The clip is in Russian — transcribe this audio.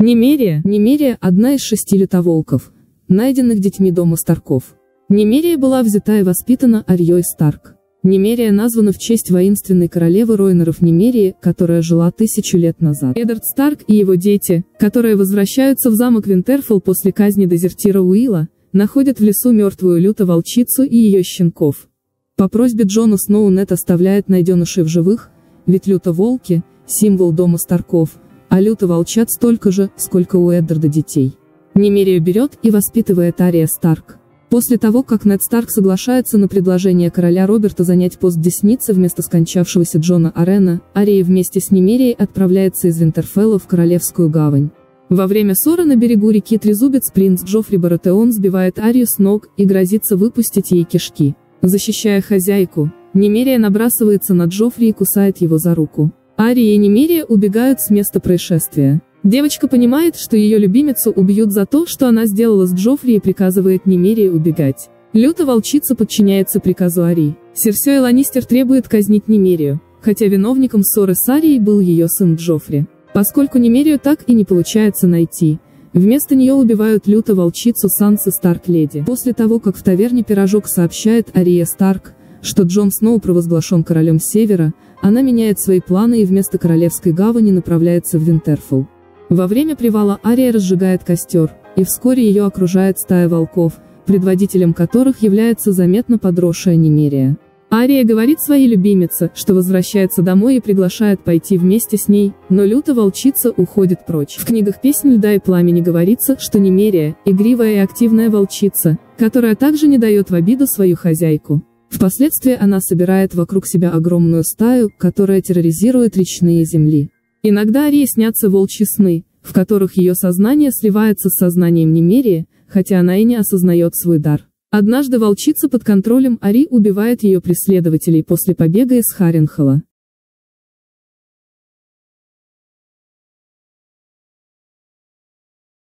Немерия, Немерия – одна из шести лютоволков, найденных детьми дома Старков. Немерия была взята и воспитана Арьей Старк. Немерия названа в честь воинственной королевы Ройнеров Немерии, которая жила тысячу лет назад. Эдард Старк и его дети, которые возвращаются в замок Винтерфелл после казни дезертира Уилла, находят в лесу мертвую люто-волчицу и ее щенков. По просьбе Джона Сноу Нет оставляет найденышей в живых, ведь люто-волки – символ дома Старков – а люто волчат столько же, сколько у Эддарда детей. Немерию берет и воспитывает Ария Старк. После того, как Нед Старк соглашается на предложение короля Роберта занять пост Десницы вместо скончавшегося Джона Арена, Ария вместе с Немерией отправляется из Винтерфелла в Королевскую гавань. Во время ссоры на берегу реки Трезубец принц Джоффри Баратеон сбивает Арию с ног и грозится выпустить ей кишки. Защищая хозяйку, Немерия набрасывается на Джоффри и кусает его за руку. Ария и Немерия убегают с места происшествия. Девочка понимает, что ее любимицу убьют за то, что она сделала с Джоффри и приказывает Немерии убегать. Люто волчица подчиняется приказу Арии. Серсей Ланнистер требует казнить Немерию, хотя виновником ссоры с Арией был ее сын Джоффри. Поскольку Немерию так и не получается найти, вместо нее убивают люто волчицу Санса Старк Леди. После того, как в таверне пирожок сообщает Ария Старк, что Джон Сноу провозглашен королем Севера, она меняет свои планы и вместо Королевской гавани направляется в Винтерфелл. Во время привала Ария разжигает костер, и вскоре ее окружает стая волков, предводителем которых является заметно подросшая Немерия. Ария говорит своей любимице, что возвращается домой и приглашает пойти вместе с ней, но люто волчица уходит прочь. В книгах «Песнь льда и пламени» говорится, что Немерия – игривая и активная волчица, которая также не дает в обиду свою хозяйку. Впоследствии она собирает вокруг себя огромную стаю, которая терроризирует речные земли. Иногда Арии снятся волчьи сны, в которых ее сознание сливается с сознанием Немерии, хотя она и не осознает свой дар. Однажды волчица под контролем Ари убивает ее преследователей после побега из Харенхола.